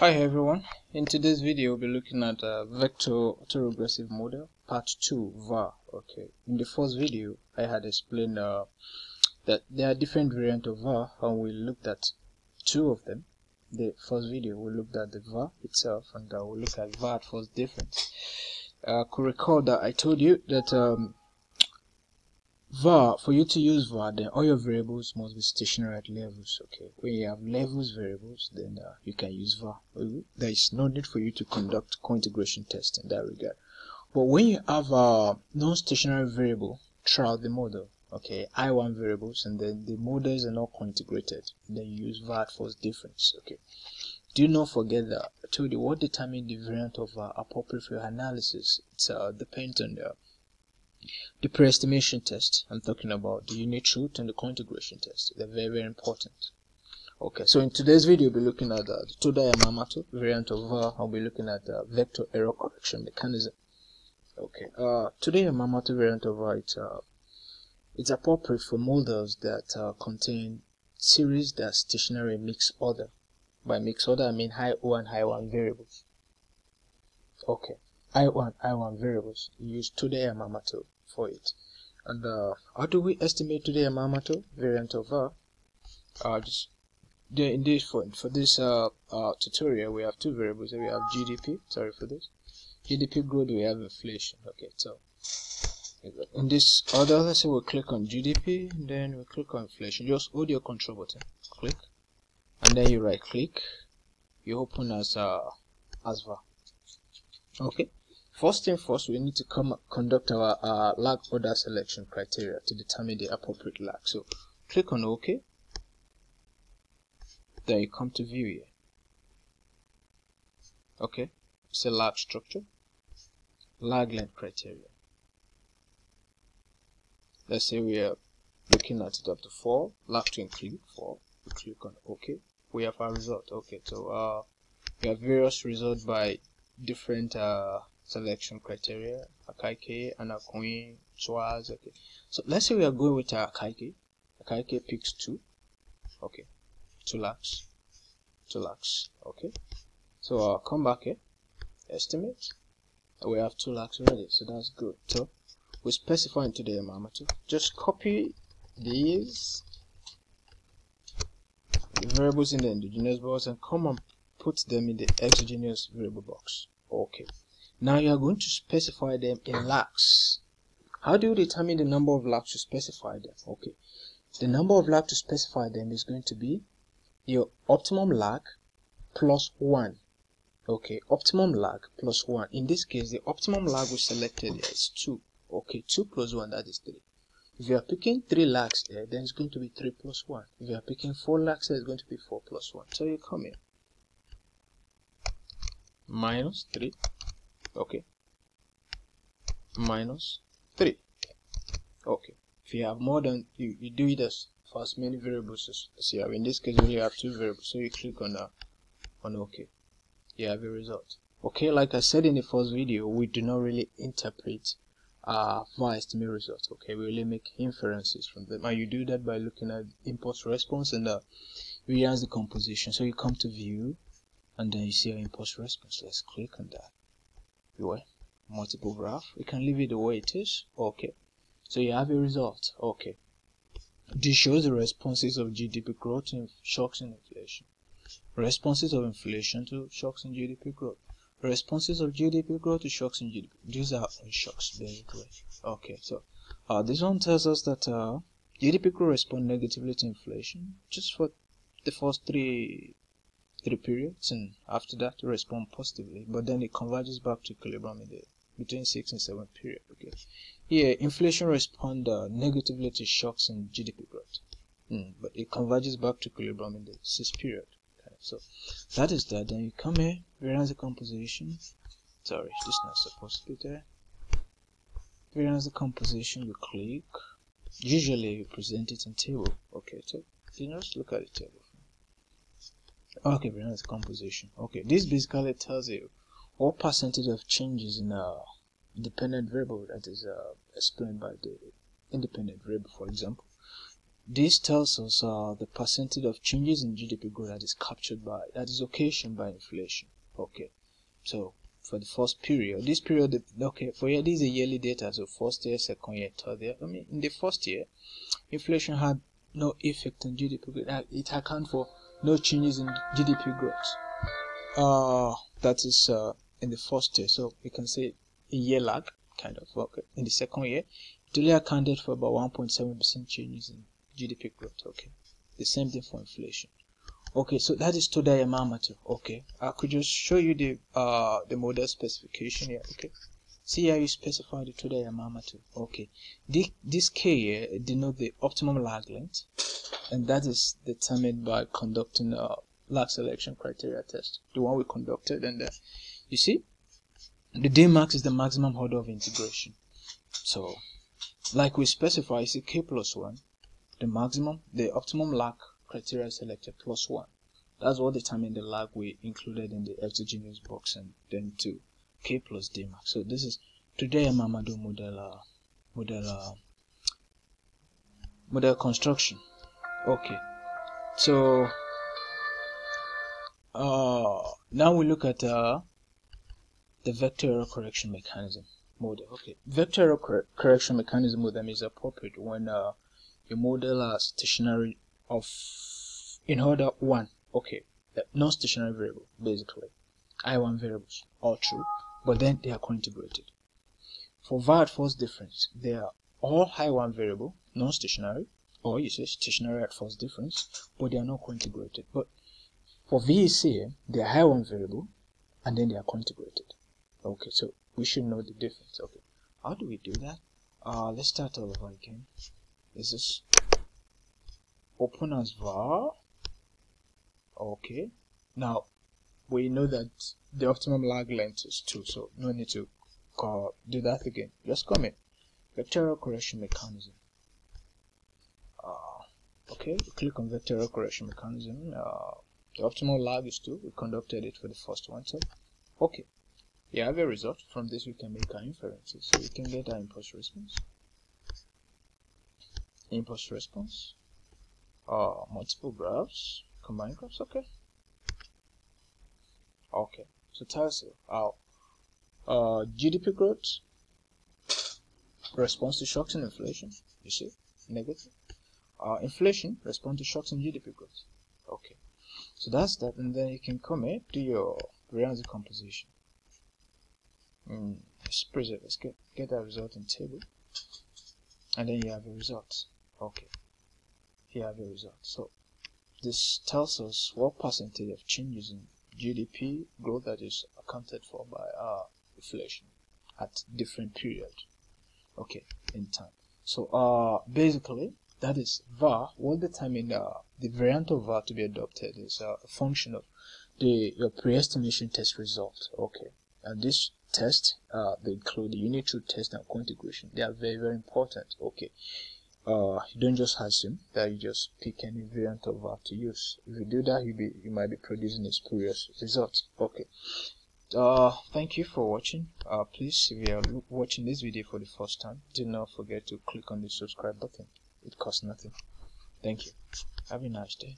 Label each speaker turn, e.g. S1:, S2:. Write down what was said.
S1: Hi everyone, in today's video we'll be looking at a vector autoregressive model part 2 var. Okay. In the first video I had explained uh, that there are different variants of var and we looked at two of them. The first video we looked at the var itself and uh, we look at var first difference. Uh, could recall that I told you that um, var for you to use var then all your variables must be stationary at levels okay? When you have levels variables then uh, you can use var. There is no need for you to conduct co-integration test in that regard. But when you have a non-stationary variable throughout the model okay i1 variables and then the models are not co-integrated then you use var for difference okay? Do not forget that I told you what determines the variant of uh, appropriate for your analysis it's uh, depends on the the pre-estimation test, I'm talking about the unit root and the co-integration test. They're very, very important. Okay, so in today's video, we'll be looking at uh, the Toda Yamamoto variant of var. I'll be looking at the vector error correction mechanism. Okay, uh, Toda Yamamoto variant of var, it's, uh, it's appropriate for models that uh, contain series that stationary mixed order. By mixed order, I mean high O and high 1 variables. Okay, I1, I1 variables. Use Toda Yamamoto for it. And uh, how do we estimate Toda Yamamoto variant of R? Uh, just the, in this for, for this uh, uh, tutorial we have two variables. We have GDP. Sorry for this. GDP growth. We have inflation. Okay, so in this order, let's say we click on GDP, then we click on inflation. Just hold your control button, click, and then you right click. You open as uh, as var. Okay. First thing first, we need to come conduct our lag order selection criteria to determine the appropriate lag. So click on OK. Then you come to view here. Okay, it's a lag structure, lag length criteria. Let's say we are looking at it up to 4, lag to include 4. We click on OK. We have our result. Okay, so uh, we have various results by different uh, selection criteria, Akaike, Hannan-Quinn, Schwarz, okay. So let's say we are going with Akaike. Akaike picks 2, okay, 2 lags, 2 lags, okay. So I'll come back here, estimate, we have 2 lags already, so that's good. So we specify into the Yamamoto, just copy these variables in the endogenous box and come and put them in the exogenous variable box. Okay. Now you are going to specify them in lags. How do you determine the number of lags to specify them? Okay. The number of lags to specify them is going to be your optimum lag plus 1. Okay, optimum lag plus 1. In this case, the optimum lag we selected is 2. Okay, 2 plus 1, that is 3. If you are picking 3 lags there, then it's going to be 3 plus 1. If you are picking 4 lags it's going to be 4 plus 1. So you come here. Minus 3 okay. Minus 3 okay. If you have more than you, you do it as for as many variables as, as you have. In this case we have two variables so you click on uh, on ok you have a result. Okay like i said in the first video we do not really interpret uh var estimate results. Okay we really make inferences from them. And you do that by looking at impulse response and uh variance decomposition so you come to view and then you see our impulse response. Let's click on that your multiple graph you can leave it the way it is okay. So you have a result okay. This shows the responses of GDP growth to shocks in inflation. Responses of inflation to shocks in GDP growth. Responses of GDP growth to shocks in GDP these are shocks basically okay so uh, this one tells us that uh, GDP growth respond negatively to inflation just for the first three three periods and after that respond positively but then it converges back to equilibrium in the between six and seven period okay here inflation respond uh, negatively to shocks in gdp growth. Mm, but it converges back to equilibrium in the sixth period okay? So that is that. Then you come here variance composition. Sorry this is not supposed to be there. Variance composition. you click. Usually you present it in table. Okay so you just look at the table okay variance composition okay this basically tells you what percentage of changes in a dependent variable that is uh, explained by the independent variable for example this tells us uh, the percentage of changes in GDP growth that is captured by that is occasioned by inflation. Okay, so for the first period, this period, okay, for here, this is a yearly data, so first year, second year, third year. I mean, in the first year, inflation had no effect on GDP growth. It accounts for no changes in GDP growth. Uh, that is uh, in the first year, so we can say a year lag, kind of. Okay, in the second year, it only accounted for about 1.7% changes in GDP growth. Okay, the same thing for inflation. Okay, so that is Toda Yamamoto. Okay, I could just show you the uh the model specification here. Okay, see how you specify the Toda Yamamoto. Okay, this, this K here denote the optimum lag length, and that is determined by conducting a lag selection criteria test, the one we conducted, and uh, you see, the D max is the maximum order of integration. So, like we specify, see K plus one, the maximum, the optimum lag criteria selected plus 1. That's what determined the lag we included in the exogenous box and then to k plus d max. So this is Toda Yamamoto model uh, model uh, model construction. Okay, so uh, now we look at uh, the vector error correction mechanism model. Okay, vector error cor correction mechanism model is appropriate when uh, your model has stationary of in order one okay non-stationary variable basically i1 variables all true but then they are co-integrated. For var first difference they are all i1 variable non-stationary or you say stationary at first difference but they are not co-integrated but for VEC they are i1 variable and then they are co-integrated okay so we should know the difference. Okay how do we do that? Uh let's start all over again. This is open as var. Okay now we know that the optimum lag length is 2 so no need to do that again. Just comment vector error correction mechanism okay click on vector error correction mechanism. Uh, the optimal lag is 2 we conducted it for the first one so okay. You have a result. From this we can make our inferences. So we can get our impulse response. Impulse response. Uh, multiple graphs, combined graphs, okay. Okay, so tells you how uh, GDP growth. Response to shocks and inflation, you see, negative. Uh, inflation respond to shocks in GDP growth. Okay, so that's that, and then you can come here to your variance decomposition. Mm, let's preserve, let's get, get that result in table, and then you have a result. Okay here have a result. So this tells us what percentage of changes in GDP growth that is accounted for by uh, inflation at different period. Okay, in time. So uh, basically, that is var. What determine uh, the variant of var to be adopted is uh, a function of the your pre-estimation test result. Okay, and this test uh, they include the unit root test and co-integration. They are very very important. Okay, uh, you don't just assume that you just pick any variant of that to use. If you do that, you be you might be producing a spurious result. Okay. Uh, thank you for watching. Uh, please, if you are watching this video for the first time, do not forget to click on the subscribe button. It costs nothing. Thank you. Have a nice day.